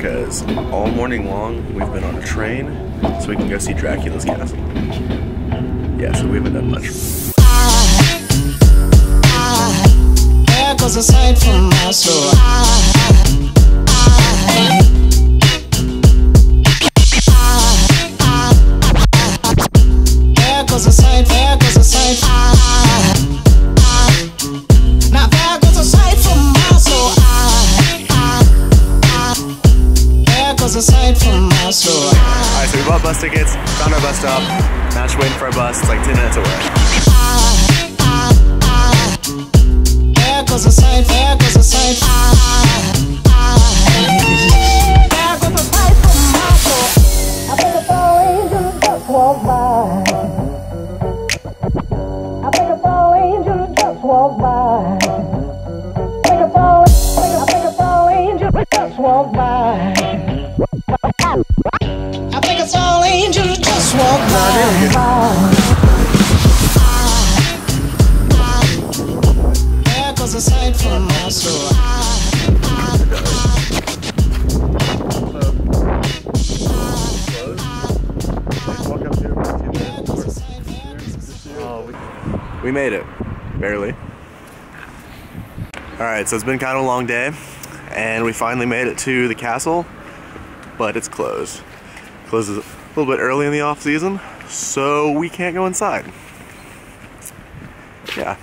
guys, all morning long we've been on a train so we can go see Dracula's castle. Yeah, so we haven't done much. Now there goes a sight There goes a sight from my soul. Alright, so we bought bus tickets, found our bus stop, now just waiting for our bus, it's like 10 minutes away. There goes a sight, there goes a sight. There goes a sight from my soul. I think a fall angel just by. Sight from my soul. We made it. Barely. Alright, so it's been kind of a long day, and we finally made it to the castle, but it's closed. Closes a little bit early in the off season, so we can't go inside. Yeah.